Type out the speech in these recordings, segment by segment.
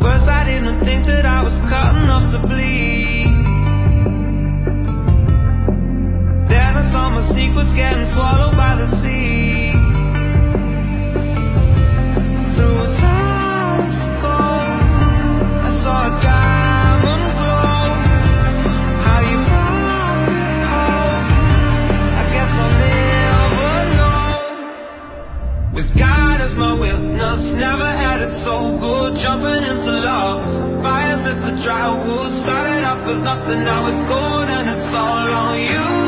First I didn't think that I was cut enough to bleed. Then I saw my secrets getting swallowed by the sea. Through a telescope I saw a diamond glow. How you brought me home I guess I'll never know. With God as my witness Never had it so good jumping dry wood Started up. As nothing, now it's gold and it's all on you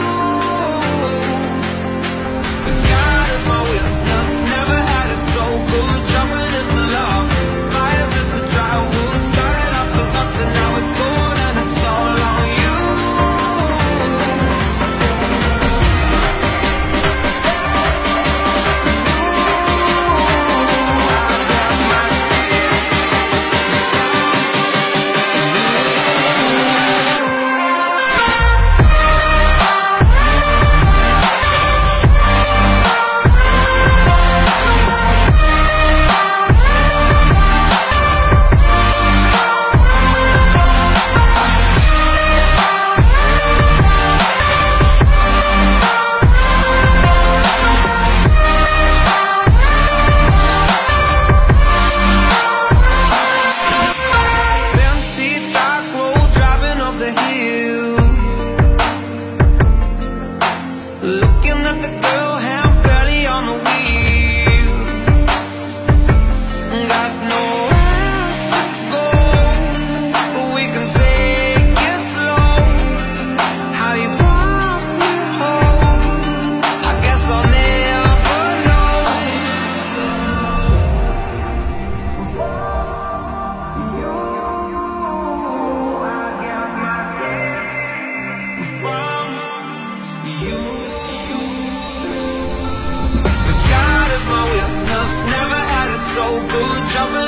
The God is my witness, never had it so good. Jumping